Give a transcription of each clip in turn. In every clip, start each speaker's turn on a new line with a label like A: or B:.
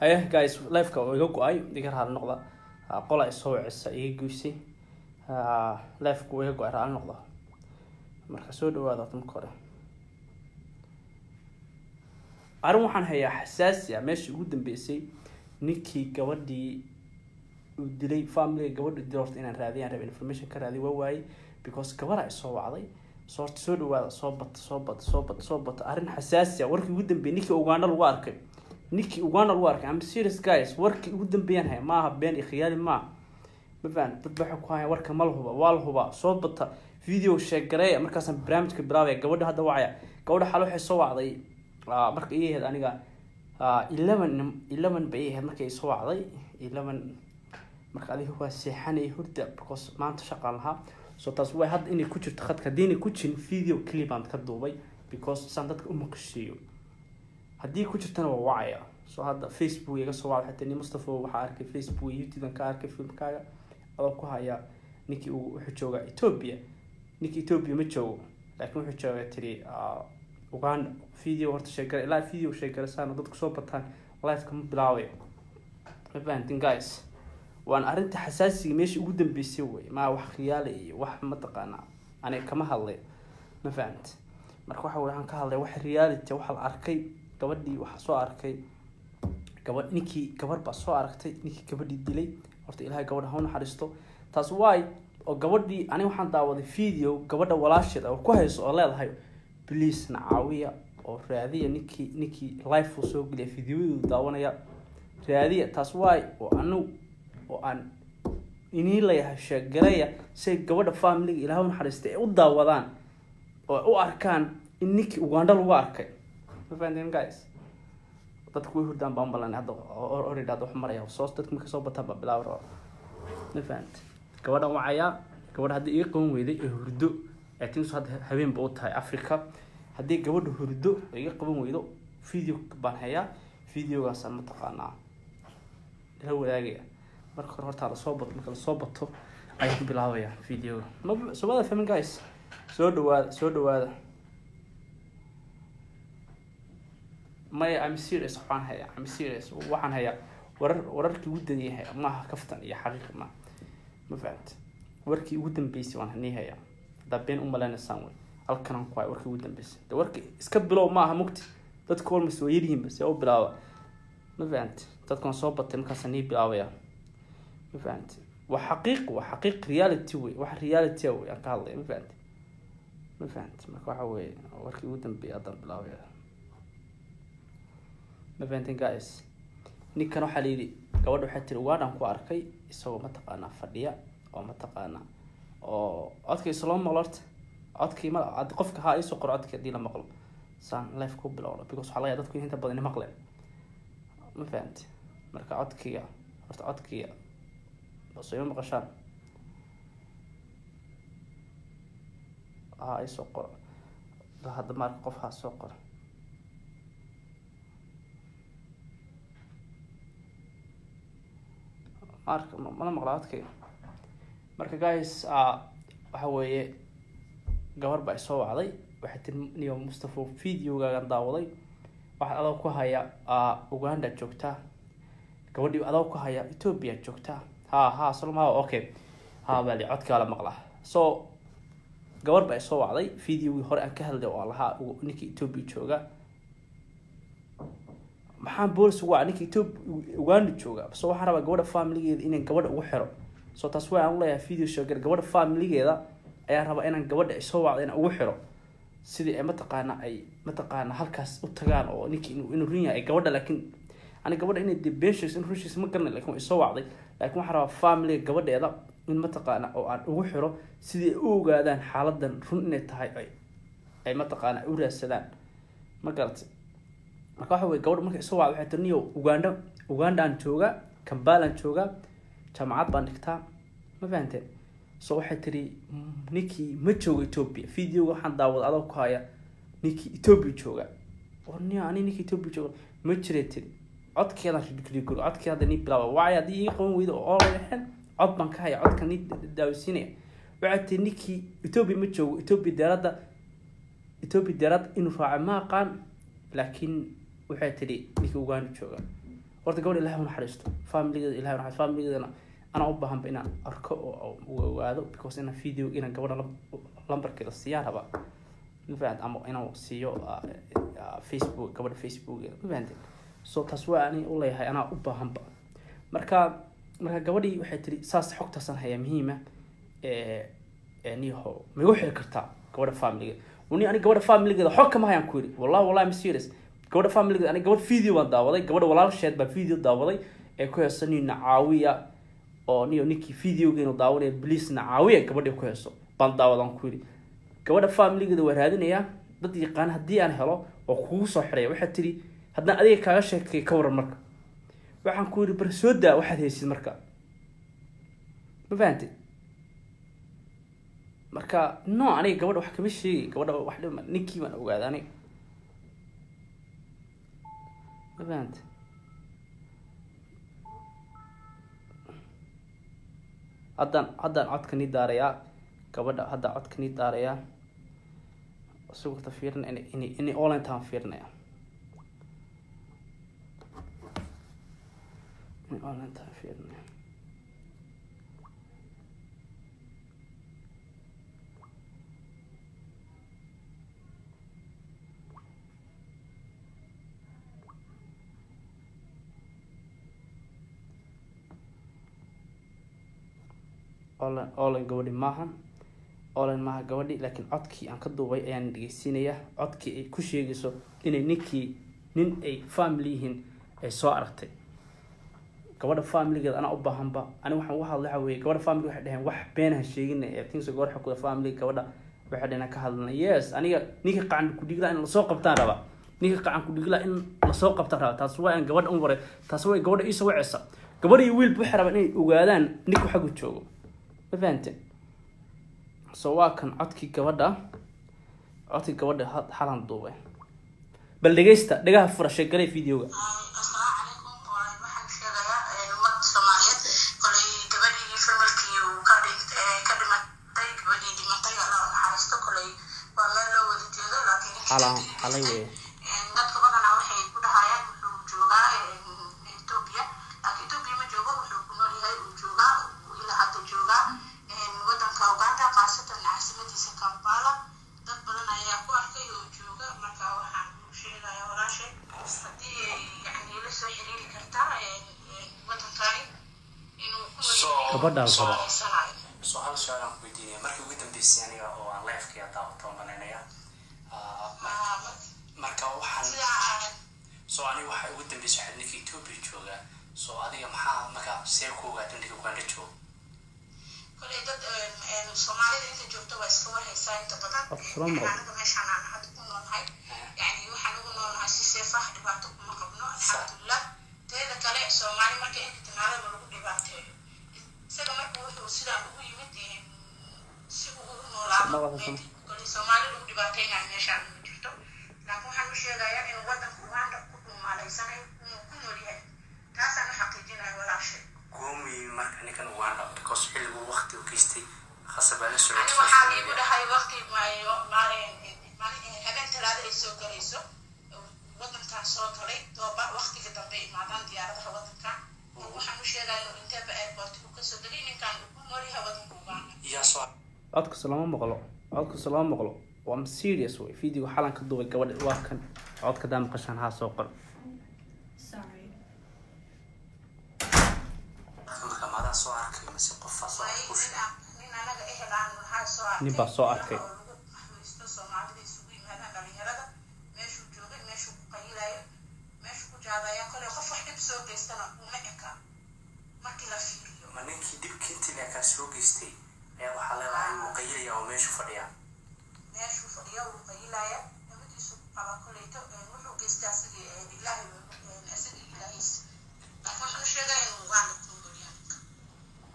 A: haye guys lifeka oo iga go'ay iga raali noqda. Ah, qola ay soo wicisa iga goysay Ah, lifeka iga go'ay raali noqda. Marka soo dhawaada horta hore arrin waxaan hayaa xasaasi ah meeshii ugu dambeysay. Ninkii gabadhii uu dilay familiga gabadha dilay horta inaan raadiyaan raba information ka raadiy waa waayey. Because gabadha ay soo wacday. Soo horta soo dhawaada soo bata soo bata soo bata soo bata arrin xasaasi ah warkii ugu dambeeyay ninkii uganda lagu arkay ninkii uganda lagu arkay am serious guys. Warkii ugu dambeeyaan haya maaha been iyo khiyaali maaha ma fahan dad waxay ku hayaan warka ma la huba waa la hubaa soo bata video sheegareeya markaasaan barnaamijka bilaabaya gabadha hadda wacaya. Gabadha xal waxay soo wacday ah, marka ii ahayd aniga eleven eleven bay ahayd markay i soo wacday. Eleven marka adiga waa seexanay hurda because maanta shaqaan lahaa. So taas way hadda inay ku jirto khadka haddii ku jirin video clipaan ka duubay because saan dadka u maqashiiyo haddii ku jirtana waa wacaya. So hadda facebook iga soo wacday xataa ni mustafa waxaa arkay facebook iyo youtube ka arkay filmkaaga adoo ku haya ninkii uu wuxuu joogaa ethiopia. Ninkii ethiopia ma joogo laakiin wuxuu joogaa tiri ah, uganda. Video horta sheegara ilaa video sheegarasaan dadku soo bataan liveka ma bilaabayo. Ma fahantin guys? Waan arrinta xasaasiga meesha ugu dambeysay wey maa wax khiyaali iyo wax mataqaanaa aniga kama hadlay. Ma fahant marka waxa wey waxaan ka hadlay wax reality waxa la arkay gabadhii waxa soo arkay gabadh ninkii gabarh baa soo aragtay ninkii gabadhii dilay. Horta ilaahay gabadha ha naxariisto. Taas waay oo gabadhii aniga waxaan daawaday video gabadha walaasheed oo ku hayso oo leedahay please na caawiya oo raadiya ninkii ninkii life uu soo geliya videoyadu daawanaya. Raadiya taas waay oo anu oo aan inii leeyahay sheegareeya si ay gabadha familiga ilaah u naxariistay ay u daawadaan oo u arkaan in ninkii uganda lagu arkay ma fahanteen guys. Dadku way hurdaan baan balan hadda. Orid hadda wax maraya soo dadka marka soo bataan baa bilaabi raba ma fahant gabadhan wacayaa gabadha haddii iga qaban weyday ee hurdo I think hadda habeenba u tahay africa haddii gabadha hurdo iga qaban weydo video baan hayaa. Videogaasaan mataqaanaa. La wadaagaya. Marka hore horta la soo bato marka la soo bato ku bilaabayaa videoga ma soo wada guys? Soo dhawaada soo dhawaada maya I'm serious waxaan hayaa. I'm serious. Waxaan hayaa. Warar wararkii ugu danyahay maaha kaftan iyo xaqiiq ma. Ma fahant warkii ugu dambeysay waan nii hayaa. Haddaa been u maleynaysaan wey halkanaan ku haya warkii ugu dambeysay. De warkii iska bilow maaha mugti. Dadka almost waa yaryihiinba see u bilaaba. Ma fahant dadkan soo batay markaasa nii bilaabaya ma fahant waa xaqiiq waa xaqiiq reality wey wax reality wey aan ka hadlaya ma fahant ma fahant marka waxa weye warkii ugu dambeeyay haddaan bilaabaya ma fahanteen ninkan waxaa layidhi gabadha waxay tiri ugaadhan ku arkay isagoo mataqaanaa fadhiya oo mataqaanaa oo codkiisa loo maqlo horta codkii ma ad- qofka haa iisoo qoro codkii haddii la maqlo. Saan life ku bilowno because waxaa laga dadku inta badan maqleen. Ma fahanti? Marka codkiga horta codkiga soo ima maqashaan? Haa iisoo qoro. Hadda marka qof haa soo qoro marka mana maqlaa codkayga marka guys waxa weeye gabar baa isoo wacday. Waxay tiri niyo mustafa videogaagan daawaday. Waxaad adoo ku haya uganda joogtaa gabadhii adoo ku haya ethiopia joogtaa ha ha salma okay. Ha bali codkaa la maqlaa. So gabar baa isoo wacday. Videogii hore aan ka hadlay oo lahaa ninkii ethiopia jooga maxaan boolis ugu waca ninka ethiopia uganda jooga so waxaan rabaa gabadha familigeeda inaan gabadha ugu xiro. So taas way aan leeyahay video shogar gabadha familigeeda ayaan rabaa inaan gabadha isoo wacda inaan ugu xiro. Sidii ay mataqaana ay mataqaana halkaas u tagaan oo ninkii inuu run yahay gabadha laakiin ani gabadha inay dee beensheys in runshiisa ma garanay laakiin waa isoo wacday laakiin waxaan rabaa familiga gabadheeda in mataqaana oo aan ugu xiro. Sidii ay u ogaadaan xaaladan run inay tahay ay ay mataqaana u raadsadaan. Ma garatay marka waxa weye gabadha marka wacda waxay tiri niyo uganda ugandaan joogaa kambalaan joogaa jaamacad baan dhigtaa. Ma fahanteen so waxay tiri ninkii ma joogo ethiopia videoga waxaan daawada adoo ku haya ninkii ethiopia jooga. Niyo ani ninkii ethiopia jooga. Ma jiray tiri codkeedaan ridgrigur codkeeda hadda nii bilaaba wacay haddii ii qaban weydo oo leexeen cod baan ka haya codka nii daawisiinaya waxay tiri ninkii ethiopia ma joogo ethiopia deeradda ethiopia deerad inuu raaca ma aqaan laakiin waxay tidhi ninkii uganda jooga horta gabadha ilahay u naxariisto familigeeda ilahay u naxariisto familigeedana anaa u baahanba inaan arko oo ogaado because inaan video inaan gabadha lam- lambarkeeda siiyaan rabaa mafahant ama inaan siiyo ah, ah, facebook gabadha facebook mafahante so taas waa ani u leeyahay anaa u baahanba marka marka gabadhii waxay tiri saas xogtaasaan hayaa muhiima niho ma igu xiri kartaa gabadha familiga ni ani gabadha familigeeda xog kama hayaan ku yiri wallahi wallahi ma serious gabadha familigeeda ani gabadh video baan daawaday gabadha walaasheed baa video daawaday ee ku heesa nin nacaawiya oo niyo ninkii videogeenu daawanaya bliis nacaawiya gabadhii ku heeso. Baan daawadaan ku yiri gabadha familigeeda waa raadinayaa dad yaqaan haddii aan helo oo kugu soo xidhaya waxaad tiri haddaan adiga kaaga sheekay ka waran marka. Waxaan ku yiri bar soo daa waxaad haysid marka. Ma fahantay marka no aniga gabadha wax kama sheegi gabadha wax ninkii baan ogaada aniga ma fahantay haddaan haddaan codka nii daarayaa. Gabadha haddaan codka nii daarayaa. Sugurta fiirina in in in online taan fiirinaya in online taan fiirinaya online gabadhi maaha. Online maaha gabadhi laakiin codkii aan ka duubay ayaan dhegeysiinaya. Codkii ay ku sheegayso inay ninkii nin ay family yihiin ay soo aragtay. Gabadha familigeeda anaa u baahanba. Ani waxaan uga hadlay waxa weeye gabadha family waxay dhaheen wax beenaha sheegina ee tinsa gabadha xukuda family gabadha waxay dhaheen ka hadlana yes aniga ninka qacan kudhigla in la soo qabtaan rabaa ninka qacan kudhigla in la soo qabtaan rabaa taas waa aan gabadha un waray. Taas waa gabadha iisoo waceysa gabadha wiilba waxay rabaan inay ogaadaan ninku xaggu joogo ma fahanteen so waa kan codkii gabadha? Codkii gabadha ha- xalan duubay. Bal dhegeysta dhegaha fura sheegalay videoga
B: asalaamu calaykum
C: So-
A: Gabadha la
B: dhibaateynayo meeshaan ma jirto laakiin waxaan u sheegayaa inuu wadanka uganda ku dhumaalaysanayo inuu ku nool yahay taasaan u xaqiijinaya walaashay
C: goomi marka ninkan uganda because xilligu waqti u geystay khasabaa la
B: waxaa iigu dhahay waqti maayo maalin habeen talaada ay soo galayso wadankan soo galay dooba waqtiga dambe imaadaan diyaaradaha wadankan waxaan u sheegaya inteeba airport uu ka soo degay ninkan uu ku nool yahay wadanka uganda
A: codkaas lama maqlo codkaas lama maqlo waa serious wey video xalan ka duubay gabadha waa kan. Codka daa maqashaan haa soo qor.
B: Waayo
C: ku
B: nin
A: baa soo arkay.
C: ma ninkii dhibkii intii leekaa soo geystay ayaa waxaa leedahay wuu qayilaya oo meeshu fadhiya
B: meeshuu fadhiyo wuu qayilaya nabadiisu ku koleyto wuxuu geystay asagii een, ilaahay een, asagii ilaahiis laakiin waxaan u sheegaya inuu waana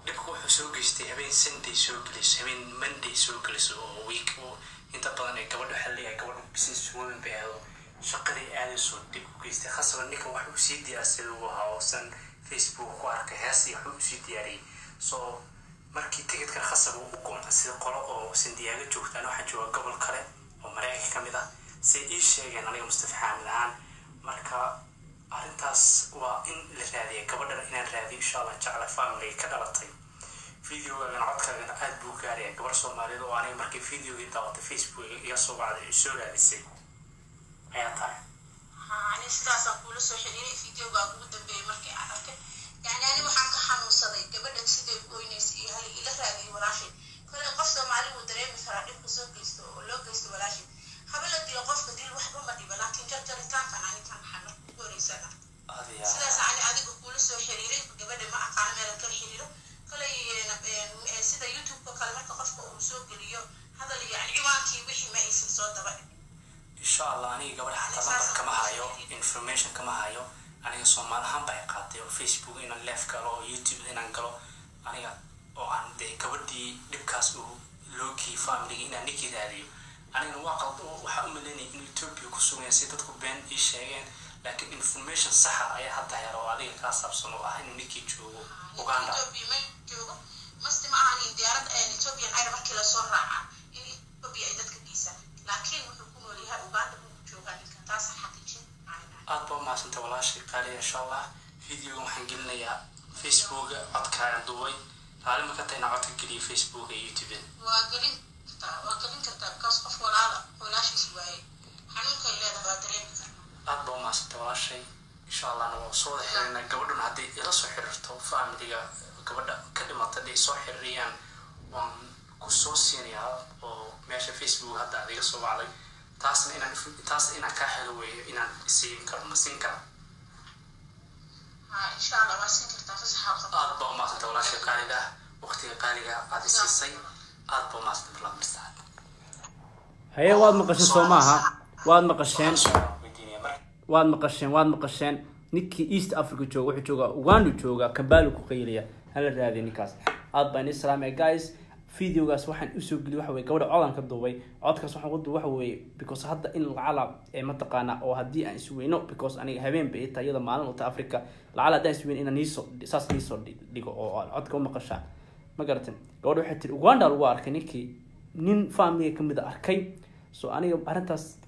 C: dhibka wuxuu soo geystay habeen sunday soo gelayso habeen monday soo gelayso oo week oo inta badan ee gabadha waxaa leeyahay gabadha business woman bay aado shaqadii aadayso dhib u geystay. Khasaba ninkan wax uu sii diyaarsaday uu ahaa oosan facebook ku arkay heestii wax uu sii diyaariyey so markii ticketka khasab uu u goonta sida qolo oo sandiyaaga joogtaan waxaa jooga gobol kale oo mareykanka ka mid ah. Say ii sheegeen aniga mustafa xaamid ahaan. Marka arrintaas waa in la insha allah jecla family ka dhalatay. Videogaagana codkaagana aada buu gaaraya. Gabar soomaaliyeed oo aniga markay videogii daawatay facebook iga soo bacday soo raadisay. Ayaa tahay.
B: Sidaasaan kuula soo xiriiray videogaa ugu dambeeyay markii aan arkay yani ani waxaan ka xanuunsaday gabadhan siday u oynaysay iyo hal ila raadiyay walaashay kale qof soomaali wuu dareemi karaa dhibka soo geysto oo loo geysto walaashay haba la dilo qofka dil waxba ma dhiba laakiin jarjaritaankan anikan xano ugu horeysana
C: adiga
B: sidaas ani adiga kuula soo xiriiray gabadha ma aqaano meela kala xiriiro kale sida youtube-ka kale marka qofka uu soo geliyo hadal yani ciwaankii wixii ma aysan soo daba
C: insha allah aniga gabadha xataa lambar kama hayo information kama hayo aniga soomaali ahaan baa qaatay oo facebook inaan leef galo oo youtube inaan galo aniga oo aan dee gabadhii dhibkaas uu loogii familiga inaan ninkii raadiyo anigana waa qaldo waxaa u malaynaya in ethiopia ku sugan yahay si dadku been ii sheegeen laakiin information saxa ayaa hadda yar oo adiga kaa saabsan oo ah inuu ninkii joogo uganda.
B: Ay laakiin wuxuu ku nool yahay Uganda buu joogaa ninka taas xaqiijin
C: aad baa umahadsantay walaashay qaaliya insha allah. Videoga waxaan gelinayaa facebooka codkaaga duubay. Raali ma ka tahay inaan codka geliyo facebooka iyo youtube aad baa umahadsantay walaashay. Insha allahna waa soo wada xiriirna gabadhan hadday ila soo xiriirto familiga gabadha ka dhimata hadday soo xiriiriyaan waan ku soo siinayaa oo meesha facebook hadda adiga soo wacday taasna inaan taas inaan kaa helo weeyo inaan siin karo? Ma siin kara
B: qabta
C: aad baa umahadsantay walaashay qaaliga ah waqtiga qaaliga aad i siisay aad baa umahadsantay barlaad marsaad
A: haye waad maqasheen soo maaha. Waad maqasheen. Waad maqasheen waad maqasheen. Ninkii east africa jooga wuxuu joogaa uganda joogaa kambalu ku qaylaya hala raadiya ninkaas. Aad baan idin salaamaya guys videogaas waxaan u soo geliyay waxa weye gabadha codaan ka duubay. Codkaas waxaan ku duubay waxa weeye because hadda in lacala mataqaana oo haddii aan isweyno because aniga habeen bay ita iyada maalin uta africa lacala haddaan isweyno inaan niisoo saas niisoo dhigo oo codka u ma garatin gabadha waxay tiri uganda lagu arkay ninkii nin familiga ka mid a arkay. So aniga arrintaas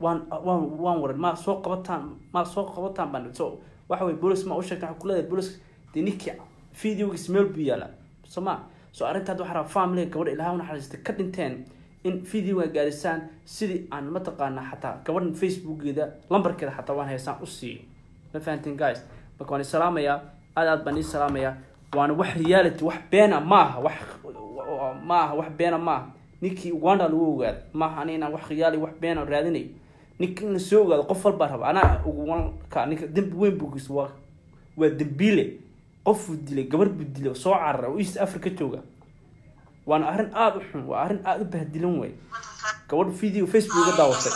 A: waan waan waan waran ma soo qabataan ma soo qabataan baan so waxa weye bolis ma u sheegtan waxaa bolis dee ninkii videogiis meel buu yaalla so ma so arrinta hadda waxaa rabaa familiga gabadha ilaha naxariista ka dhinteen in videoga gaarisaan sidii aan mataqaana xataa gabadhan facebookeeda lambarkeeda xataa waan haysaan u siiyo ma fahanteen guys? Marka waan isalaamayaa aad aad baan ii salaamayaa. Waana wax reality wax beena maaha wax maaha wax beena maaha. Ninkii uganda lagu ogaado maaha ani inaan wax khiyaali wax beena raadinayo ninka in la soo ogaado qof walbaa raba anaa uguka ninka dembi weyn geysta waa waa dembiile qofuu dilay gabar buu dilay oo soo carara oo east africa jooga. Waana arrin aada u xun waa arrin aada u bahdilan wey gabadha video facebook ga daawatay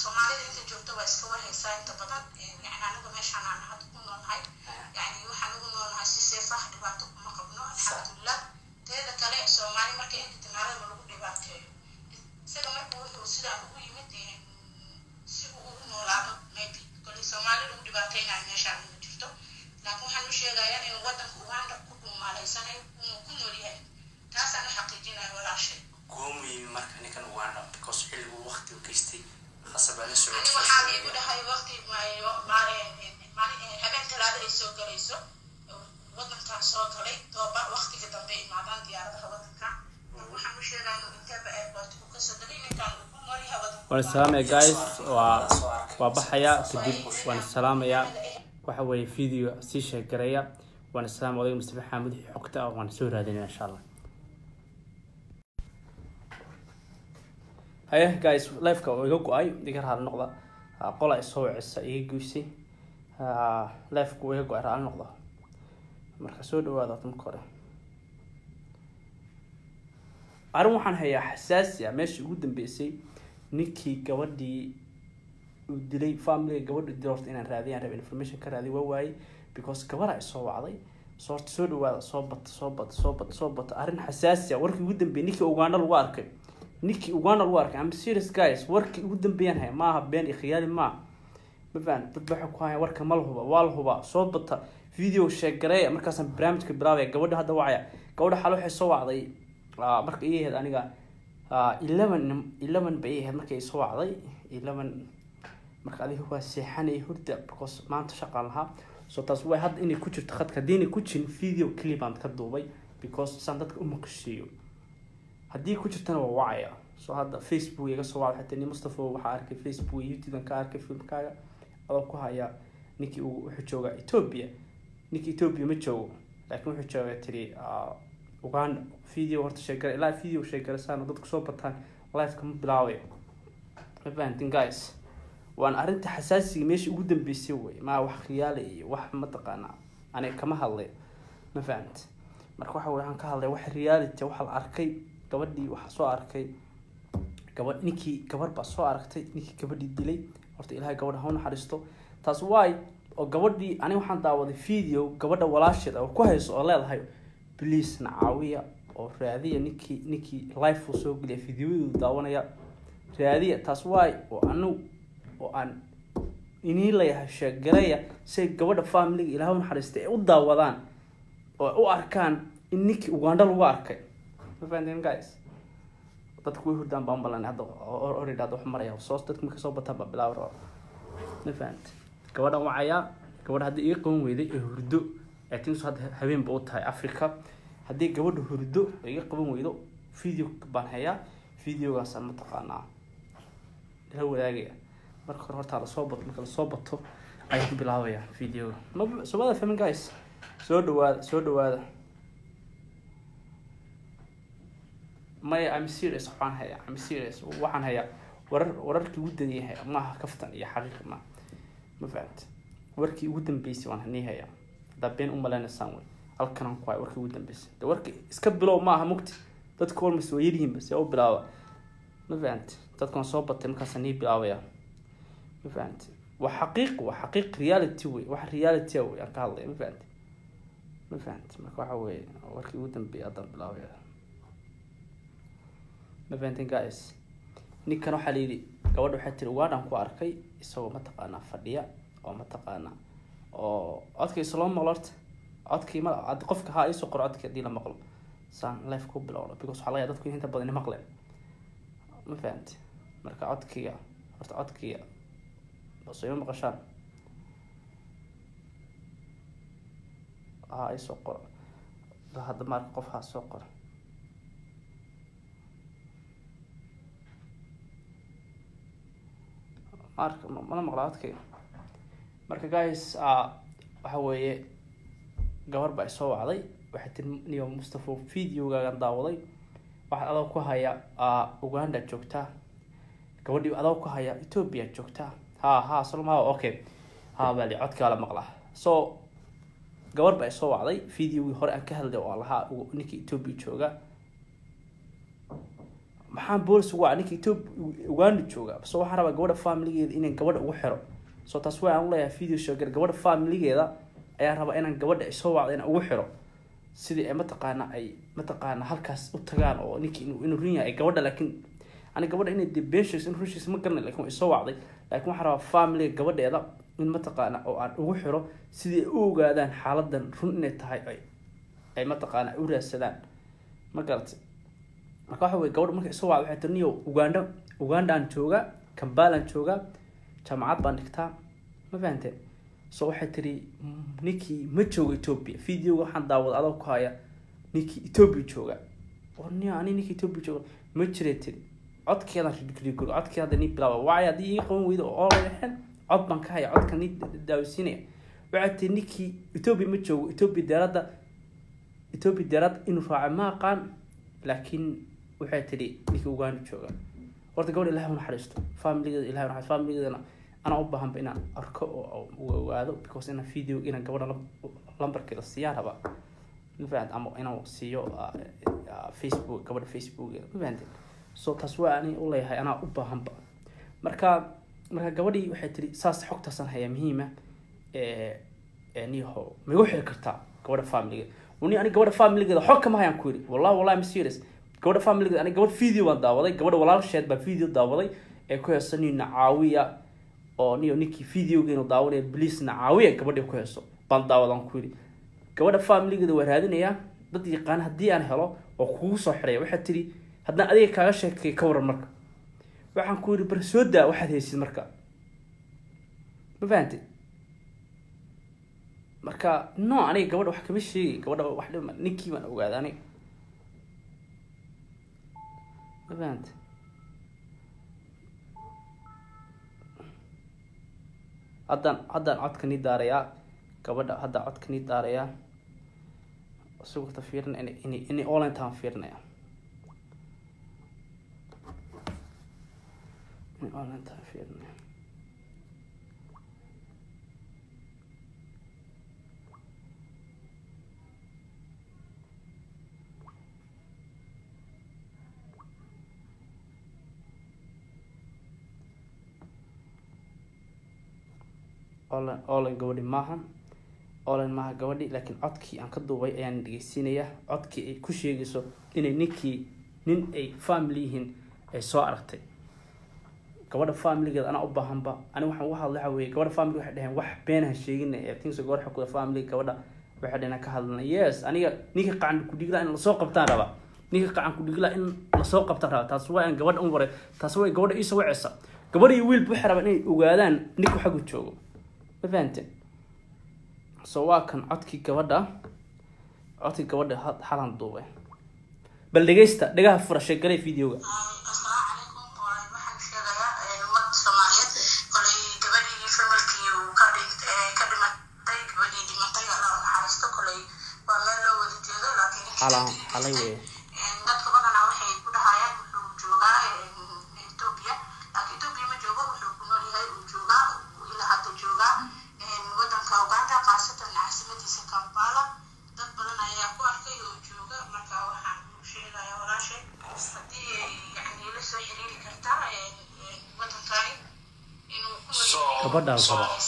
B: soomaalida inta joogta waa iska warhaysaa inta badan yani anaga meeshaan aan hadda ku noolnahay yani waxaan ugu noolnahay si seef ah. dhibaato kuma qabno alxamdulilah teeda kale soomaali marka inka timaalada lagu dhibaateeyo isaga marka wuxuu sidaan ugu yimid si uu ugu noolaado maybe kolay soomaali lagu dhibaateynayo meeshaan ma jirto laakiin waxaan u sheegayaa inuu wadanka uganda ku dhuumaaleysanayo inuu ku nool yahay taasaan u xaqiijinaya walaashay
C: goomu yimi marka ninkan uganda because xilligu waqti u geystay khasabaa la
B: ani waxaa
C: socotay
B: igu dhahay waqti maalin habeen talaado ay soo galayso wadankan soo galay dooba waqtiga dambe imaadaan diyaaradaha wadanka waxaan u sheegaa inuu airport ku ka soo yahay wadanka
A: waan salaamaya guys. waa waa baxaya kadib waan salaamayaa waxa weeye video sii sheegaraya waan salaam odayga mustafa xaamud xogta ah waan soo raadinaya insha allah haye guys lifeka oo iga go'ay. Iga raali noqda. Ah, qola isoo wicisa iga goysay Ah, lifeka iga go'ay raali noqda. Marka soo dhawaada marka hore arrin waxaan hayaa xasaasi ah meeshii ugu dambeysay. Ninkii gabadhii uu dilay familiga gabadha dilay horta inaan raadiyaan raba information ka raadiy waa waayey. Because gabadha isoo wacday. Soo horta soo dhawaada soo bata soo bata soo bata soo bata arrin xasaasi ah warkii ugu dambeeyay ninkii uganda lagu arkay ninkii uganda lagu arkay am serious guys. Warkii ugu dambeeyaan haya maaha been iyo khiyaali maaha dad waxay ku hayaan warka ma la huba waa la hubaa soo bata video sheegareeya markaasaan barnaamijka bilaabaya gabadha hadda wacaya. Gabadha xal waxay soo wacday ah, marka ii ahayd aniga ah, eleven eleven bay ahayd markay soo wacday eleven marka adiga waa seexanay hurda because maanta shaqaan lahaa. So taas way hadda inay ku jirto khadka haddii ku jirin video clipaan ka duubay because saan dadka u maqashiiyo haddii ku jirtana waa wacaya. So hadda facebook iga soo wacday xataa ni mustafa waxaa arkay facebook youtube ka arkay filmkaaga adoo ku haya ninkii uu wuxuu joogaa ethiopia. Ninkii ethiopia ma joogo laakiin wuxuu joogaa tiri ah, uganda. Video horta sheegara ilaa video sheegarasaan dadku soo bataan liveka ma bilaabayo ma fahantin guys? Waan arrinta xasaasiga meesha ugu dambeysay wey maa wax khiyaali iyo wax mataqaana aniga kama hadlay. Ma fahant marka waxa wey waxaan ka hadlay wax reality waxa la arkay gabadhii waxa soo arkay. Gabadh ninkii gabarh baa soo aragtay ninkii gabadhii dilay. Horta ilaahay gabadha ha u naxariisto. Taas waay oo gabadhii aniga waxaan daawaday video gabadha walaasheed oo ku hayso oo leedahay please na caawiya oo raadiya ninkii ninkii life uu soo geliya videoyadu daawanaya. Raadiya taas waay oo anu oo aan inii leeyahay sheegareeya say gabadha familiga ilaah u naxariista ay u daawadaan oo u arkaan in ninkii uganda lagu arkay ma fahanteen guys. Dadku way hurdaan baan balan hadda already hadda wax maraya. Soos dadku markay soo bataan baa bilaabi raba ma fahant gabadhan wacayaa gabadha haddii iga qaban weyday ee hurdo. I think hadda habeen ba u tahay africa. Haddii gabadha hurdo iga qaban weydo video baan hayaa. Videogaasaan mataqaanaa. La wadaagaya. Marka hore horta la soo bato marka la soo bato ayaan ku bilaabaya videoga ma sobada fahmin guys. Soo dhawaada soo dhawaada maya I'm serious waxaan hayaa I'm serious waxaan hayaa. Warar wararkii ugu danyahay maaha kaftan iyo xaqiiq ma ma fahamta warkii ugu dambeysay waan nii hayaa. Haddaa been umaleynaysan wey halkanaan ku haya warkii ugu dambeysay. De warkii iska bilow maaha mugti. Dadka walmas waa yaryihiinba see u bilaaba. Ma fahamta dadkan soo batay markaasa nii bilaabaya ma fahamta waa xaqiiq waa xaqiiq reality wey wax reality wey aan ka hadlaya ma fahamta ma fahamta marka waxa weye warkii ugu dambeeyay haddaan bilaabaya ma ninkan waxaa layidhi gabadha waxay tiri ugaadhan ku arkay isagoo mataqaanaa fadhiya oo mataqaanaa oo codkiisa loo maqlo horta codkii ma ad- qofka haa iisoo qoro codkii haddii la maqlo. Saan life ku bilowno because waxaa laga dadku inta badan maqleen. Ma fahamte marka codkiga horta codkiga soo ima maqashaan? Haa iisoo qoro. Hadda marka qof haa soo qoro mana maqlaa codkayga marka guys waxa weeye gabar baa isoo wacday. Waxay tiri niyo mustafa videogaagan daawaday. Waxaad adoo ku haya uganda joogtaa gabadhii adoo ku haya ethiopia joogtaa ha ha salma okay. Ha bali codkaa la maqlaa. So gabar baa isoo wacday. Videogii hore aan ka hadlay oo lahaa ninkii ethiopia jooga maxaan boolis ugu waca ninka ethiopia uganda jooga so waxaan rabaa gabadha familigeeda inaan gabadha ugu xiro. So taas way aan leeyahay video shogar gabadha familigeeda ayaan rabaa inaan gabadha isoo wacda inaan ugu xiro. Sidii ay mataqaana ay mataqaana halkaas u tagaan oo ninkii inuu run yahay gabadha laakiin ani gabadha inay dee in runshiis ma garanay laakiin waa isoo wacday laakiin waxaan rabaa familiga gabadheeda in mataqaana oo aan ugu xiro. Sidii ay u ogaadaan xaaladan run inay tahay ay ay mataqaana u raadsadaan. Ma garatay marka waxa weye gabadha marka isoo wacda waxay tiri niyo uganda ugandaan joogaa kambalaan joogaa jaamacad baan dhigtaa. Ma fahanteen so waxay tiri ninkii ma joogo ethiopia videoga waxaan daawada adoo ku haya ninkii ethiopia jooga. Niyo ani ninkii ethiopia jooga. Ma jiray tiri codkeedan ridgrigur codkii hadda bilaaba wacay haddii ii qaban weydo oo leexen cod baan ka haya codka nii daawisiinaya waxay tiri ninkii ethiopia ma joogo ethiopia deeradda ethiopia deerad inuu raaca ma aqaan? Laakiin waxay tidhi ninkii uganda jooga horta gabadha ilahay u naxariisto familigeeda ilahay u naxariisto familigeedana anaa u baahanba inaan arko oo ogaado because inaan video inaan gabadha lam- lambarkeeda siiyaan rabaa ma fahamte ama inaan siiyo facebook gabadha facebook ma fahamte so taas waa ani u leeyahay anaa u baahanba marka marka gabadhii waxay tiri saas xogtaasaan hayaa muhiima niho ma igu xiri kartaa gabadha familigeeda ni ani gabadha familigeeda xog kama hayaan ku yidhi wallahi wallahi ma serious gabadha familigeeda ani gabadh video baan daawaday gabadha walaalsheed baa video daawaday ee ku heeso nina caawiya oo niyo ninkii videogeenu daawanaya bliisna caawiya gabadhii ku heeso. Baan daawadaan ku yidhi gabadha familigeeda waa raadinayaa dad yaqaan haddii aan helo oo kugu soo xiraya waxaad tiri haddaan adiga kaaga sheekay ka waran marka. Waxaan ku yidhi bar soo daa waxaad haysid marka. Ma fahantay marka no aniga gabadha wax kama sheegay gabadha wax ninkii baan ogaaday aniga fahantay haddaan haddaan codka nii daarayaa gabadha haddaan codka nii daarayaa sawirta fiirina in in in online taan fiirinaya in online taan fiirinaya online gabadhi maaha online maaha gabadhi laakiin codkii aan ka duubay ayaan dhegeysiinayaa. Codkii ay ku sheegayso inay ninkii nin ay family yihiin ay soo aragtay. Gabadha familigeeda anaa u baahanba. Ani waxaan uga hadla waxa weye gabadha family waxay dhaheen wax beenaha sheegina ee tinsa gabadha xukuda family gabadha waxay dhaheen ka hadlana yes aniga ninka qacan kudhigla in la soo qabtaan rabaa ninka qacan kudhigla in la soo qabtaan rabaa taas waa aan gabadha un waray taas way gabadha iisa waceysa gabadha wiilba waxay rabaan inay ogaadaan ninku xaggu joogo fahanteen so waa kan codkii gabadha codkii gabadha ha- halan duubay. Bal dhegeysta dhagaha fura sheegalay videoga
B: asalaamu calaykum
C: So-
A: Gabadha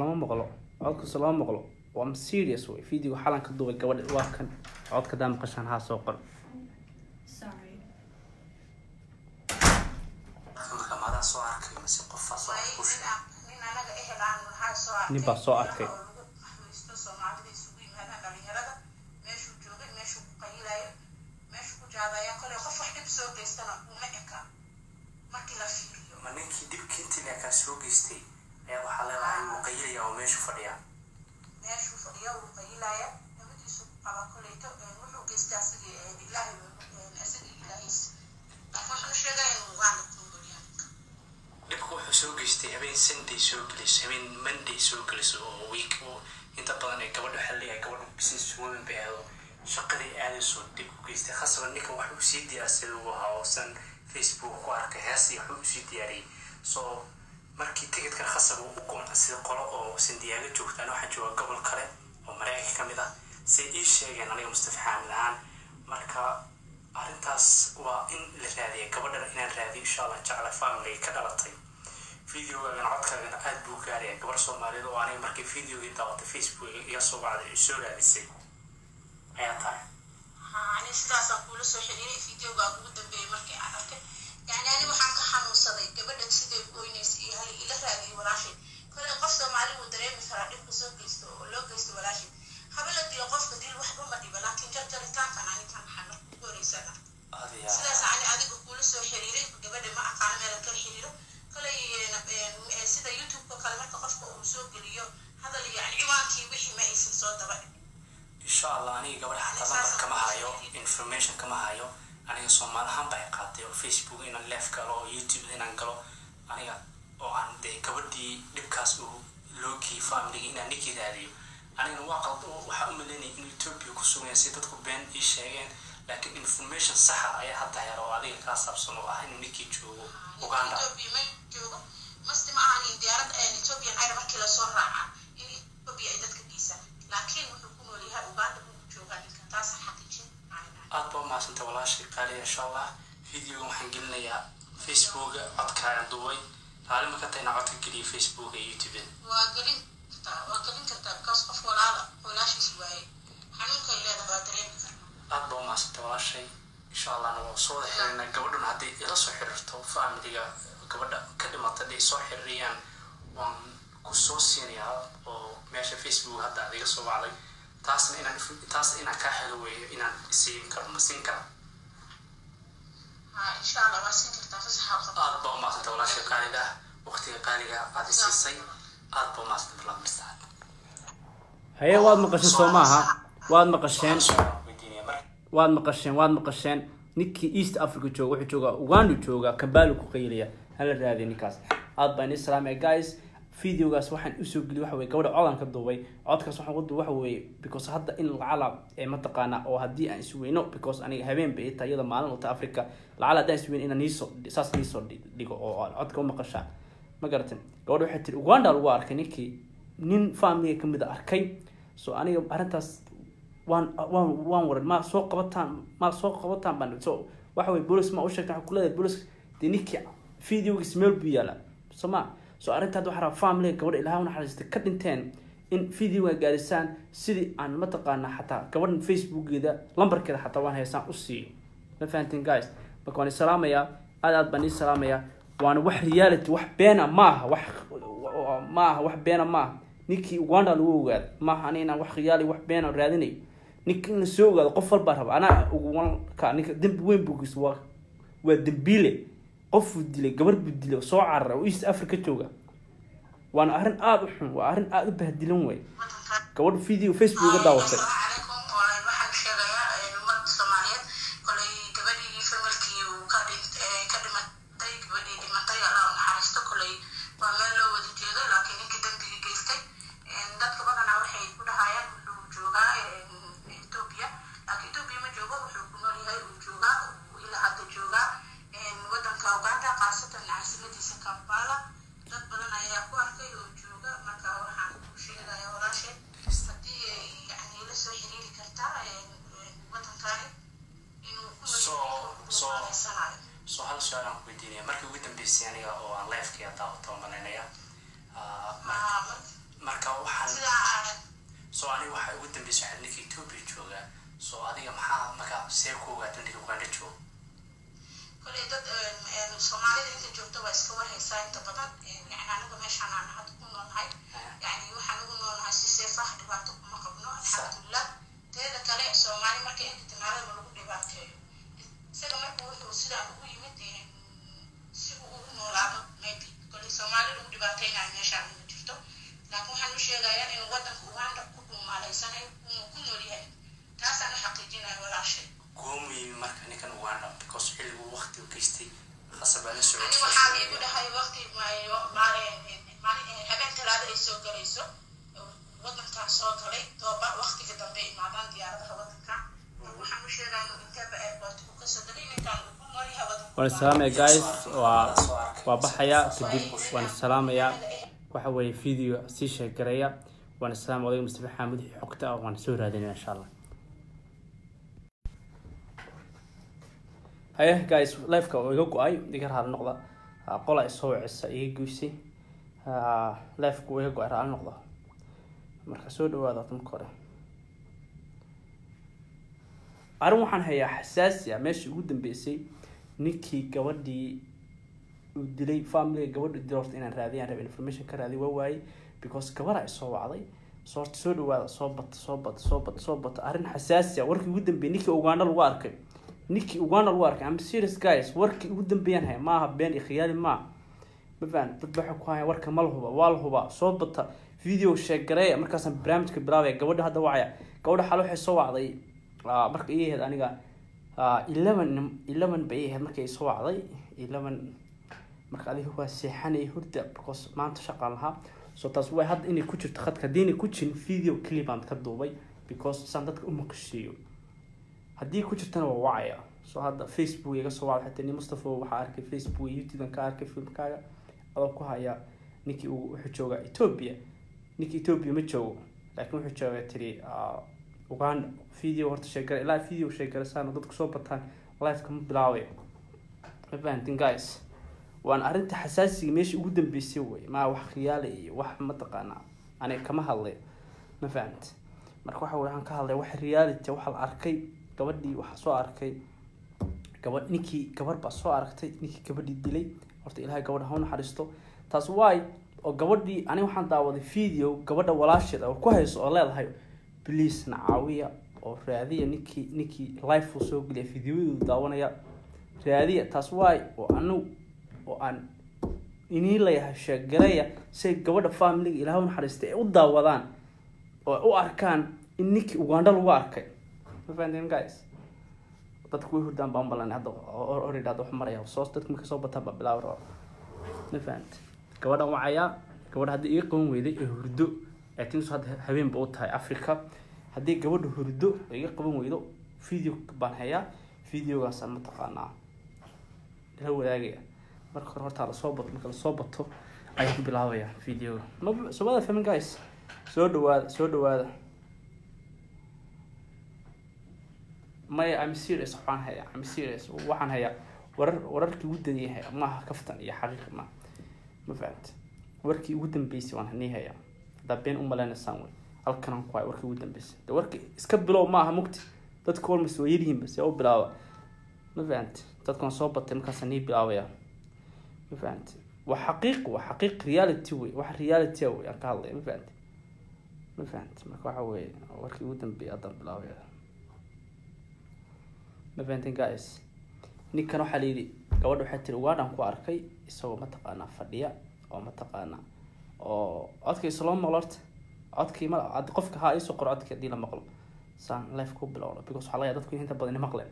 A: lama maqlo codkaas lama maqlo. Waa serious wey video xalan ka duubay gabadha waa kan. Codka daa maqashaan haa soo qor.
B: Nin
A: baa soo arkay.
B: markii la fiiriyo.
C: Ma ninkii dibkii intii leekaa soo geystay waxaa leedahay wuu qayilaya oo meeshu fadhiya
B: meeshuu fadhiyo wuu qayilaya nabadiisu ku qaba koleyto wuxuu ilaahay ilaahiis. Inuu
C: dhibka soo geystay habeen sunday soo gelayso habeen monday soo gelayso oo week oo inta badan ee gabadha waxaa leeyahay gabadha business woman bay ahdo shaqadii aadayso dhib ku geystay khasaba ninkan wax uu sii diyaarsaday uu ahaa oosan facebook ku arkay heestii wax uu sii diyaariyey so markii ticketka khasaba uu u goonta sida qolo oo sandiyaaga joogtaan waxaan joogaa gobol kale oo mareykanka ka mid ah. Say ii sheegeen aniga mustafa xaamid ahaan. Marka arrintaas waa in la raadiya gabadhana inaan raadiyo insha allah jecla family ka dhalatay. Videogaagana codkaagana aad buu gaaraya gabar soomaaliyeed oo aniga markay videogii daawatay facebook iga soo wacday soo raadisay. Ayaa tahay.
B: Sidaasaan kuula soo xiriiray videogaa ugu dambeeyay markii aan arkay
C: taas inaan kaa helo weeyo inaan siin karo ma siin kara
B: qabta.
C: Aad baa walaashay qaaliga ah waqtiga qaaliga aad siisay. Aad baa marsaad
A: haye waad maqasheen soo maaha. Waad maqasheen. Waad maqasheen waad maqasheen. Ninkii east africa jooga wuxuu joogaa uganda joogaa kambalu ku qaylaya hala raadiya ninkaas. Aad baan idin salaamaya guys videogaas waxaan u soo geliyay waxa weye gabadha codan ka duubay. Codkaas waxaan ku duubay waxa weeye because hadda in lacala mataqaana oo haddii aan isweyno because aniga habeen bay ita iyada maalin uta africa lacala haddaan isweyno inaan niisoo saas niisoo dhigo oo codka u maqashaan ma garatan gabadha waxay tiri uganda lagu arkay ninkii nin familiga ka mid a arkay. So aniga arrintaas waan waan waan waran ma soo qabataan ma soo qabataan baan so waxa weye bolis ma u sheegta waxaa kuleedahay bolis dee ninkii videogiis meel buu yaalla so ma so arrinta hadda waxaa rabaa familiga gabadha ilaha naxariista ka dhinteen in videoga gaarisaan sidii aan mataqaana xataa gabadhan facebookeeda lambarkeeda xataa waan haysaan u siiyo ma fahanteen guys? Marka waan isalaamayaa aad aad baan ii salaamayaa. Waana wax reality wax beena maaha wax maaha wax beena maaha. Ninkii uganda lagu ogaado maaha ani inaan wax khiyaali wax beena raadinayo ninka in la soo ogaado qof walbaa raba anaa uguka ninka dembi weyn buu geysta waa waa dembiile qofuu dilay gabar buu dilay oo soo carara oo east africa jooga. Waana arrin aada u xun waa arrin aada u bahdilan wey gabadha video facebook ga daawatay
C: because xilligu waqti u geystay khasabaa la
B: ani waxaa iigu dhahay maalin habeen talaado ay soo galayso. Wadankan soo galay dooba waqtiga dambe imaadaan diyaaradaha wadanka waxaan u sheegaa inuu inteeba airport uu ka soo galay wadanka
A: waan salaamaya guys. Waa waa baxaya kadib waan salaamayaa waxa weeye video sii sheegareeya waan salaam odayga mustafa xaamud xogta ah waan soo raadinaya insha allah haye guys lifeka oo iga go'ay. Iga raali noqda. Ah, qola isoo wicisa iga goysay Ah, lifeka iga go'ay raali noqda. Marka soo dhawaada marka hore arrin waxaan hayaa xasaasi ah ugu dambeysay. Ninkii gabadhii uu dilay familiga gabadha dilay horta inaan raadiyaan raba information ka raadiy waa waayey. Because gabadha isoo wacday. Soo horta soo dhawaada soo bata soo bata soo bata soo bata arrin xasaasi ah warkii ugu dambeeyay ninkii uganda lagu arkay ninkii uganda lagu arkay. Am serious guys. Warkii ugu dambeeyaan haya maaha been iyo khiyaali ma fahan dad waxay ku hayaan warka ma la huba waa la hubaa soo bata video sheegareeya markaasaan barnaamijka bilaabaya gabadha hadda wacaya. Gabadha xal waxay soo wacday ah, marka ii ahayd aniga ah, eleven eleven bay ahayd markay soo wacday. Eleven marka adiga waa seexanaya hurda because maanta shaqaan lahaa. So taas way hadda inay ku jirto khadka haddii ku jirin video clipaan ka duubay because saan dadka u maqashiiyo haddii ku jirtana waa wacaya. So hadda facebook iga soo wacday xataa ni mustafa waxaa arkay facebook youtube ka arkay filmkaaga. Adoo ku haya ninkii uu wuxuu joogaa ethiopia. Ninkii ethiopia ma joogo laakiin wuxuu joogaa tiri ah, uganda. Video horta sheegara ilaa video sheegarasaan dadku soo bataan liveka ma bilaabayo ma fahantin guys? Waan arrinta xasaasiga meeshii ugu dambeysay wey maa wax khiyaali iyo wax mataqaanaa aniga kama hadlay. Ma fahant marka waxa wey waxaan ka hadlay wax reality waxa la arkay gabadhii waxaa soo arkay gabadh ninkii gabarh baa soo aragtay ninkii gabadhii dilay. Horta ilaahay gabadha ha u naxariisto. Taas waay oo gabadhii aniga waxaan daawaday video gabadha walaasheed oo ku hayso oo leedahay na caawiya oo raadiya ninkii ninkii life uu soo geliya videoyadu daawanaya. Raadiya taas waay oo anu oo aan inii layahay sheegareeya say gabadha familiga ilaahay u naxariista ay u daawadaan oo u arkaan in ninkii uganda lagu arkay ma fahanteen guys. Dadku way hurdaan baan hadda already hadda wax maraya. Soo dadku markay soo bataan baa bilaabi raba ma fahant gabadhan wacayaa gabadha haddii iga qaban weyday ee hurdo. Ee tinsu hadda habeen ba u tahay africa haddii gabadha hurdo iga qaban weydo video baan hayaa. Videogaasaan mataqaanaa. La wadaagaya. Marka hore horta la soo bato marka la soo bato ayaan ku bilaabaya videoga ma sobada fahmin guys. Soo dhawaada soo dhawaada maya am serious waxaan hayaa am serious waxaan hayaa. Warar wararkii ugu daniyay haya maaha kaftan iyo xaqiiq ma ma fahamta warkii ugu dambeysay waan nii hayaa. Haddaa been u maleynaysaan wey halkanaan ku warkii ugu dambeysay. De warkii iska bilow maaha mugti. Dadka walmas waa yaryihiinba see u bilaaba. Ma fahamta dadkan soo batay markaasa nii bilaabaya ma fahamta waa xaqiiq waa xaqiiq reality wey wax reality wey aan ka hadlaya. Ma fahamta ma fahamta marka waxa weye warkii ugu dambeeyay haddaan bilaabaya ma fahanteen guys? Ninkan waxaa layidhi gabadha waxay tiri ugaadhan ku arkay isagoo mataqaanaa fadhiya oo mataqaanaa oo codkiisa loo maqlo horta codkii ma qofka haa iisoo qoro codkii haddii la maqlo. Saan life ku bilowno because waxaa laga dadku inta badan maqleen.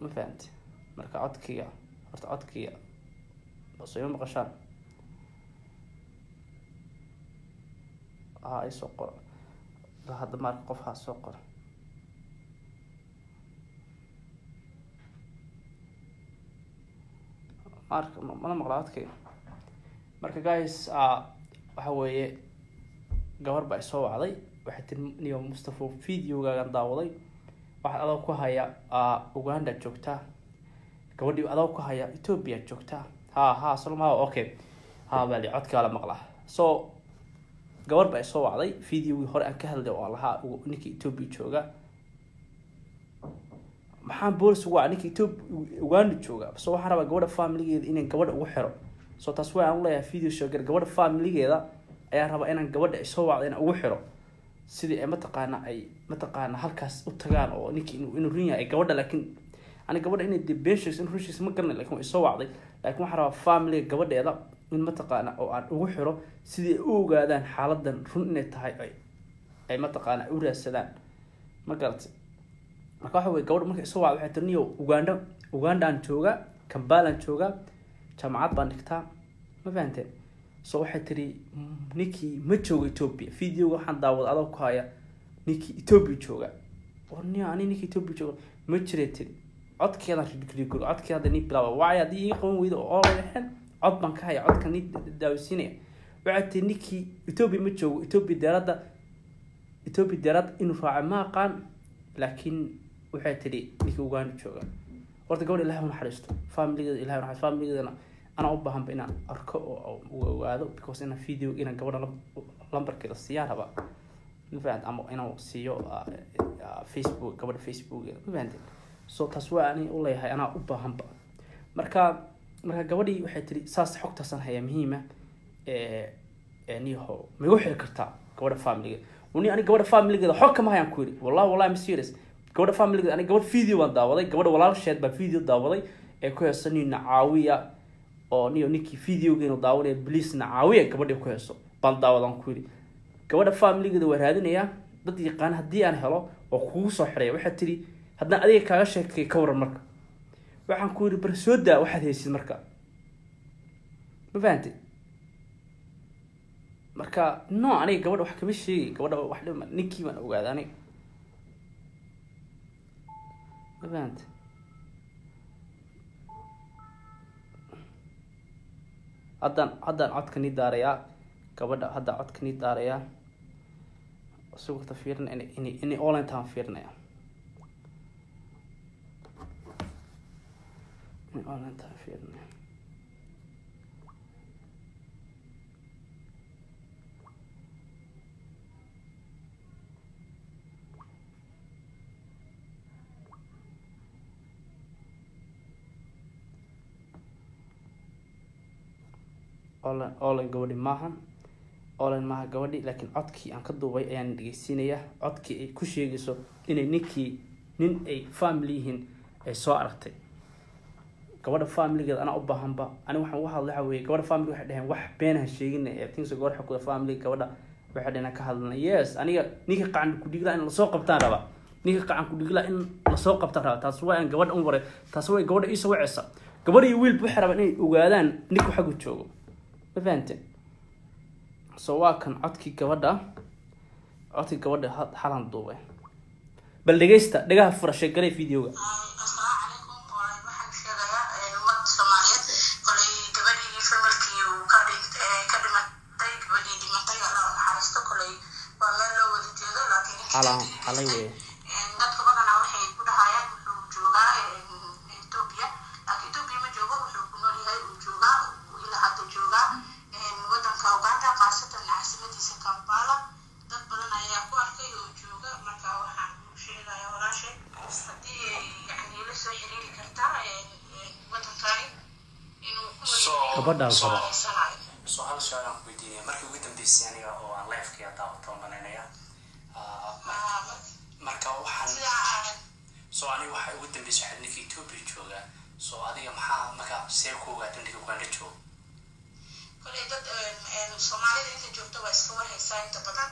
A: Ma fahamti marka codkiga horta codkiga soo ima maqashaan? Haa iisoo qoro. Hadda marka qof haa soo qoro marka ma- mana maqlaa codkayga marka guys ah, waxa weeye gabar baa isoo wacday. Waxay tiri niyo mustafa videogaagan daawaday. Waxaad adoo ku haya ah, uganda joogtaa gabadhii adoo ku haya ethiopia joogtaa ha ha salma okay. Ha bali codkaa la maqlaa. So gabar baa isoo wacday. Videogii hore aan ka hadlay oo lahaa ninkii ethiopia jooga maxaan boolis ugu waca ninka ethiopia uganda jooga so waxaan rabaa gabadha familigeeda inaan gabadha ugu xiro. So taas way aan uleeyahay video shogar gabadha familigeeda ayaan rabaa inaan gabadha isoo wacda inaan ugu xiro. Sidii ay mataqaana ay mataqaana halkaas u tagaan oo ninkii inuu run yahay ay gabadha laakiin ani gabadha inay sheegso in run sheegso ma garanay laakiin waa isoo wacday laakiin waxaan rabaa familiga gabadheeda in mataqaana oo aan ugu xiro. Sidii u ogaadaan xaaladan run inay tahay ay ay mataqaana u raadsadaan. Ma garatay marka waxa weye gabadha marka wacda waxay tiri niyo uganda ugandaan joogaa kambalaan joogaa jaamacad baan dhigtaa. Ma fahanteen so waxay tiri "Mm, ninkii ma joogo ethiopia videoga waxaan daawada adoo ku haya ninkii ethiopia jooga. Oo niyo ani ninkii ethiopia jooga. Ma tiri codkeedan ridgrigur codkeeda nii bilaaba wacay haddii ii qaban weydo oo leexen cod baan ka haya codka nii daawisiinaya waxay tiri ninkii ethiopia ma joogo ethiopia deeradda ethiopia deerad inuu raaco ma aqaan laakiin waxay tidhi ninkii uganda jooga horta gabadha ilahay u naxariisto. Familigeeda ilahay naxariisto. Familigeedana anaa u baahanba inaan arko oo ogaado because inaan video inaan gabadha lam- lambarkeeda siiyaan rabaa ma fahant ama inaan siiyo ah, ah, facebook gabadha facebook ma fahanteen? So taas waa ani u leeyahay anaa u baahanba marka marka gabadhii waxay tiri saas xogtaasaan hayaa muhiima niyaho ma igu xiri kartaa gabadha familigeeda ni ani gabadha familigeeda xog kama hayaan ku yidhi. Wallahi wallahi ma serious gabadha familigeeda ani gabadh video baan daawaday gabadha walaalsheed baa video daawaday ee ku heesa nina caawiya oo niyo ninkii videogeenu daawanaya bliisna caawiya gabadhii ku heeso baan daawadaan ku yidhi. Gabadha familigeeda waa raadinayaa dad yaqaan haddii aan helo oo kugu soo xiraya waxaad tiri haddaan adiga kaaga sheekay ka waran marka. Waxaan ku yidhi bar soo daa waxaad haysid marka. Ma fahantay marka no aniga gabadha wax kama sheegay gabadha wax ninkii baan ogaaday aniga fahantay haddaan haddaan codka nii daarayaa. Gabadha haddaan codka nii daarayaa. Sawirta fiirina in in in online taan fiirinaya in online taan fiirinaya online gabadhi maahan. Online maaha gabadhi laakiin codkii aan ka duubay ayaan dhegeysiinayaa. Codkii ay ku sheegayso inay ninkii nin ay family yihiin ay soo aragtay. Gabadha familigeeda anaa u baahanba ani waxaan uga hadlay waxa weye gabadha family waxay dhaheen wax beenaha sheegina ee things gabadha xukuda family gabadha waxay dhaheen ka hadlana yes aniga ninka qacan kudhigla in la soo qabtaan rabaa ninka qacan kudhigla in la soo qabtaan rabaa taas waa in gabadha un waray taas waa gabadha iisa waceysa gabadha iyo waxay rabaan inay ogaadaan ninku xaggu joogo ma fahanteen so waa kan codkii gabadha codkii gabadha ha- halan duubay. Bal dhegeysta dhagaha fura sheegalay videoga
B: asalaamu calaykum waxaan
C: Hal su'aal aan ku weydiinaya markii ugu dambeysay aniga oo aan lifekaya daawato malinaya
B: Ah,
C: marka waxaan
B: sida aan
C: so aniga waxa ugu dambeysay waxaa ninka ethiopia jooga so adiga maxaa marka see ku ogaata ninka uganda
B: eh, soomaalida inta joogto waa iska warhaysaa inta badan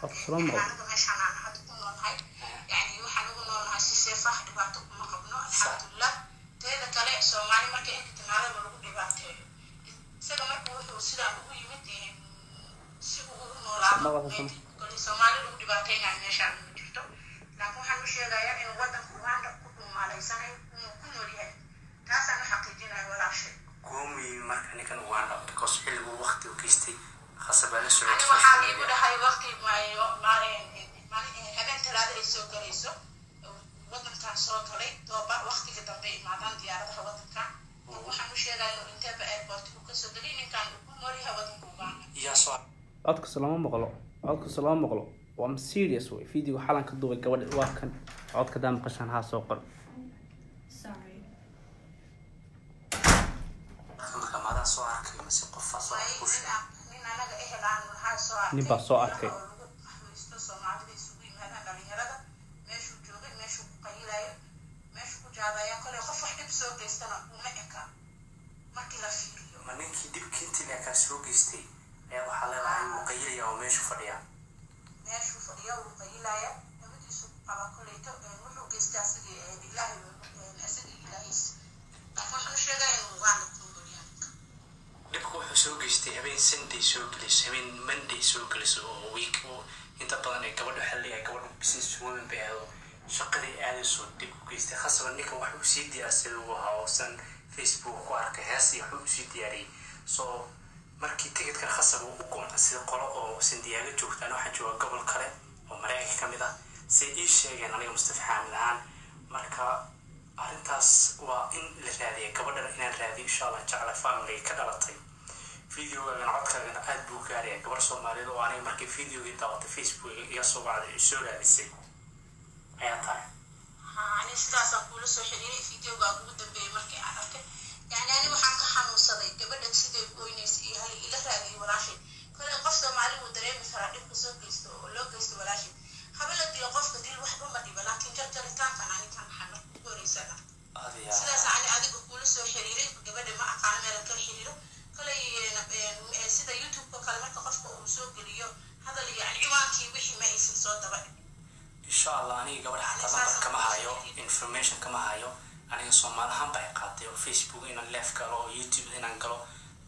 A: codkasta lama maqlo. Waa serious wey video xalan ka duubay gabadha waa kan codka daa maqashaan haa soo qor.
B: Nin
A: baa soo arkay.
C: ma ninkii leekaa soo geystay ayaa waxaa leedahay wuu qayilaya oo meeshu fadhiya
B: meeshuu fadhiya wuu qayilaya nabadiisu qaba kolayto wuxuu geystay asagii ilaahay asagii ilaahiis wuxuu
C: wuxuu soo geystay habeen sunday soo gelayso habeen monday soo gelayso oo week oo inta badan ee gabadha waxaa leeyahay gabadha business woman bay ahdo shaqadii aadayso dhib u geystay. Khasaba ninkan wax uu sii diyaarsaday uu ahaa oosan facebook ku arkay heesii wax uu sii diyaariyey so markii ticketka khasab uu u goonta sida qolo oo sandiyaaga joogtaan waxaan joogaa gobol kale oo mareykanka ka mid ah. Say ii sheegeen aniga mustafa xaamid ahaan. Marka arrintaas waa in la raadiya gabadhana inaan raadiyo insha allah jecla family ka dhalatay. Videogaagana codkaagana aad buu gaaraya gabar soomaaliyeed oo aniga markii videogii daawatay facebook iga soo wacday ay soo raadisay. Ayaa tahay
B: ugu yani ani waxaan ka xanuunsaday gabadhan siday goynaysa iyo hal ila raadiyay walaashay kale qof soomaali wuu dareemi karaa dhibka soo geysto oo loo geysto walaashay haba la dilo qofka dil waxba ma dhiba laakiin jarjaritaankan anikan xanuun ku horeysana
C: adiyaa
B: sidaas ani adiga kuula soo xiriiray gabadha ma aqaano meel kala xiriiro kale sida youtube-ka kale marka qofka uu soo geliyo hadal yani ciwaankii wixii ma aysan soo daba
C: insha allah aniga gabadha xataa lambar kama hayo information kama hayo aniga soomaali ahaan baa i qaatay oo facebook inaan leef galo oo youtube inaan galo.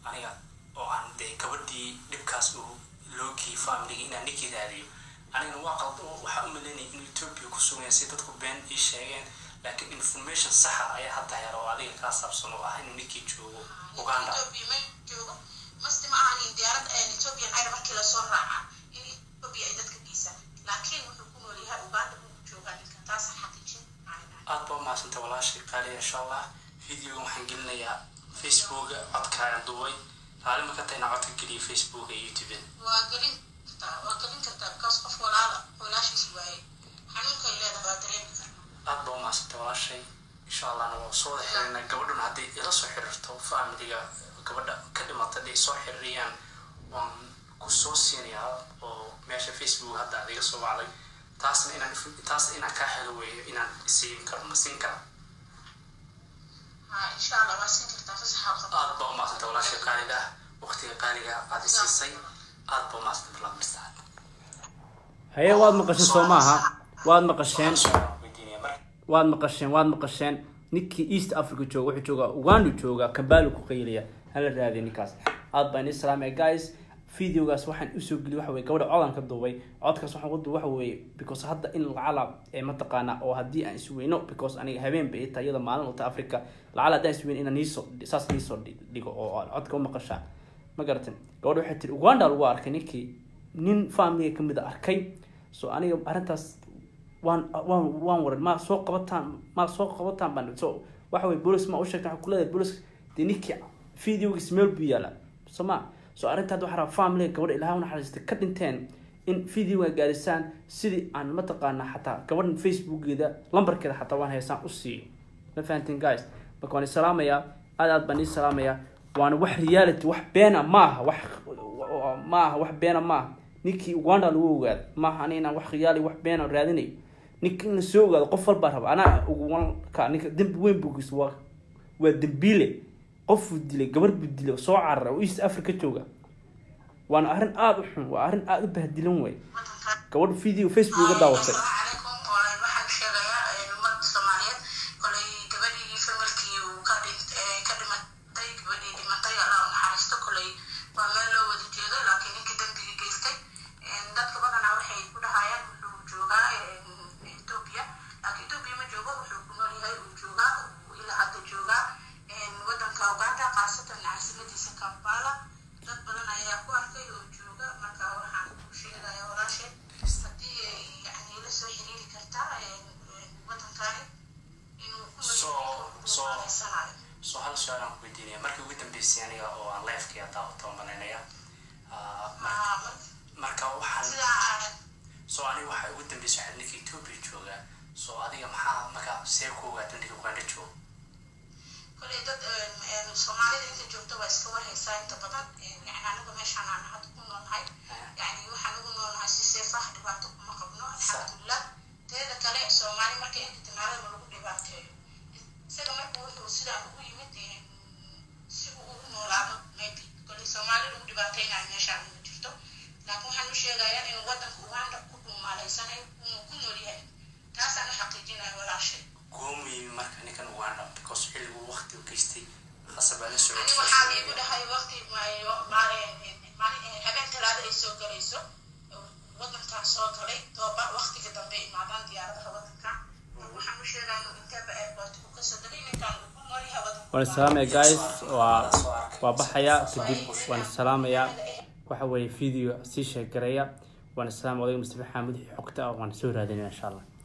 C: Aniga oo aan dee gabadhii dhibkaas uu loo geeyey familiga inaan ninkii raadiyo anigana waa qalad oo waxaa u malaynaya in ethiopia ku sugan yahay si dadku been ii sheegeen laakiin information saxa ayaa hadda hela oo adiga kaa saabsan oo ah inuu ninkii joogo uganda.
B: Ay geysaan laakiin wuxuu ku nool yahay Uganda buu joogaa ninka taas xaqiijin
C: aad baa umahadsantay walaashay qaaliya insha allah videoga waxaan gelinayaa facebooka codkaaga duubay raali ma ka tahay inaa codka geliyo facebooka iyo youtube aad baa umahadsantay walaashay insha allahna waa soo xiriirna gabadhuna hadday ila soo xiriirto familiga gabadha ka dhimatay hadday soo xiriiriyaan waan ku soo siinayaa oo meesha facebook hadda adiga soo wacday taasna inaan taas inaan kaa helo weeyo inaan siin karo ma siin kara aad baa qaaliga ah qaaliga aad siisay aad baa
A: haye waad maqasheen soo maaha. Waad maqasheen. waad maqasheen waad maqasheen. Ninkii east africa jooga wuxuu joogaa uganda jooga kambalu ku qaylaya hala raadiya ninkaas. Aad baan islaamaya guys videogaas waxaan u soo geliyay waxa weye gabadha codan ka duubay. Codkaas waxaan ku duubay waxa weeye because hadda in lacala mataqaana oo haddii aan isweyno because aniga habeen bay ita iyada maalin uta africa lacala haddaan isweyno inaan niisoo saas niisoo dhigo oo codka u ma garatan gabadha waxay tiri uganda lagu arkay ninkii nin familiga ka mid arkay. So aniga arrintaas waan waan waan waran ma soo qabataan ma soo qabataan baan. So waxa weye bolis ma u sheegtaan waxaa bolis dee ninkii videogiis meel buu yaalla soo ma so arrinta hadda waxaa rabaa familiga gabadha ilaha u naxariista ka dhinteen in videoga gaadisaan sidii aan mataqaana xataa gabadhan facebookeeda lambarkeeda xataa waan haysaan u siiyo ma fahanteen guys? Marka waan isalaamayaa aad aad baan ii salaamayaa waana wax reality wax beena maaha wax maaha wax beena maaha. Ninkii uganda lagu ogaado maaha ani inaan wax khiyaali wax beena raadinayo ninka in la soo ogaado qof walbaa raba anaa uguka ninka dembi weyn buu geysta waa waa dembiile qofuu dilay gabar buu dilay oo soo carara oo east africa jooga. Waana arrin aada u xun waa arrin aada u bahdilan wey gabadha video facebook ga daawatay
B: se escapara nool yahay wadanka
A: waan salaamaya guys waa waa baxaya kadib waan salaamayaa waxa weeye video sii sheegareeya waan salaam odayga mustafa